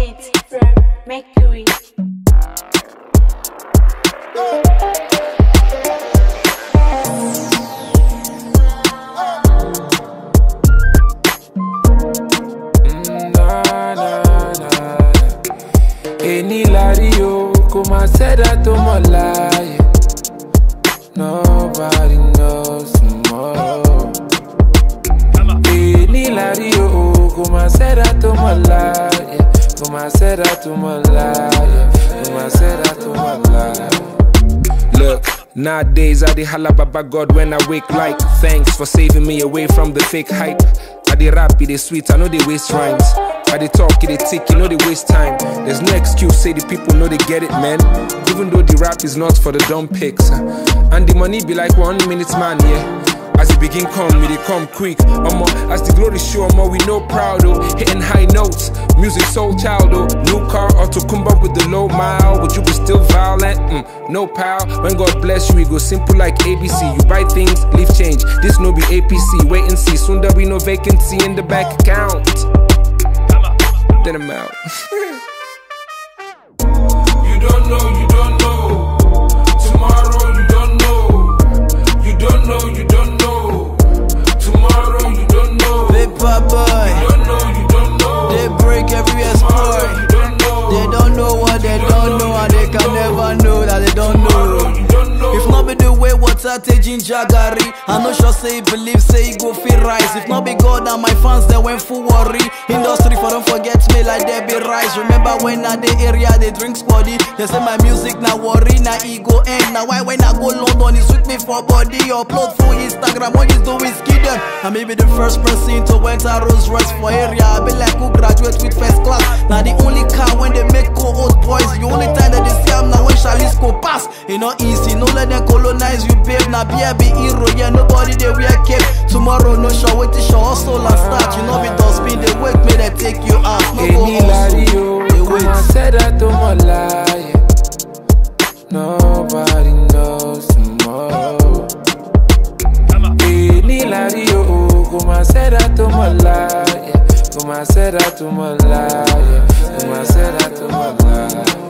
Beats from Mercury. Na, na, na. Eni lárí o, kò ṣẹ̀dá tó mọ̀ láàyè. Nobody knows tomorrow. Eni lárí o, kò máa ṣẹ̀dá tó mọ̀ láàyè. Kò ṣẹ̀dá tó mọ̀ láàyè. Look, nowadays I dey holla baba God when I wake like thanks for saving me away from the fake hype. I dey rap, it sweet, I know they waste rhymes. I dey talk, it dey tick, you know they waste time. There's no excuse, say the people know they get it, man. Even though the rap is not for the dumb pics. And the money be like one minute man, yeah. As the begin come, we they come quick. I'm a, as the glory show, I'm a, we no proud oh. Hitting high notes, music soul child oh. New car or to come up with the low mile. Would you be still violent? Mm, no pal. When God bless you, we go simple like ABC. You buy things, leave change. This no be APC. Wait and see. Soon there be no vacancy in the bank account. Then I'm out. water take ginger I no sure say believe say go fit rise. If not be God and my fans, they went full worry. Industry for don't forget me like they be rise. Remember when at the area they drink squaddy, they say my music now worry, now ego end. Now why when I go London, it's with me for body. Upload for Instagram, what is doing them. I may be the first person to enter Rolls Royce for area. I be like who graduate with first class. Now the only car when they make co-host boys, the only time that they see I'm now when Charlize go pass. It not easy, no let them colonize you, Now be a be hero, yeah, nobody they wear cape. Tomorrow, no show, wait till show hustle and start. You know, be dust spin, they wake me, they take you out. No go Eni lárí o, hustle, they kò máa wait. ṣẹ̀dá tó mọ̀ láàyè. Nobody knows tomorrow. Eni lárí o, kò máa ṣẹ̀dá tó mọ̀ láàyè. Kò máa ṣẹ̀dá tó mọ̀ láàyè. Kò máa ṣẹ̀dá tó mọ̀ láàyè.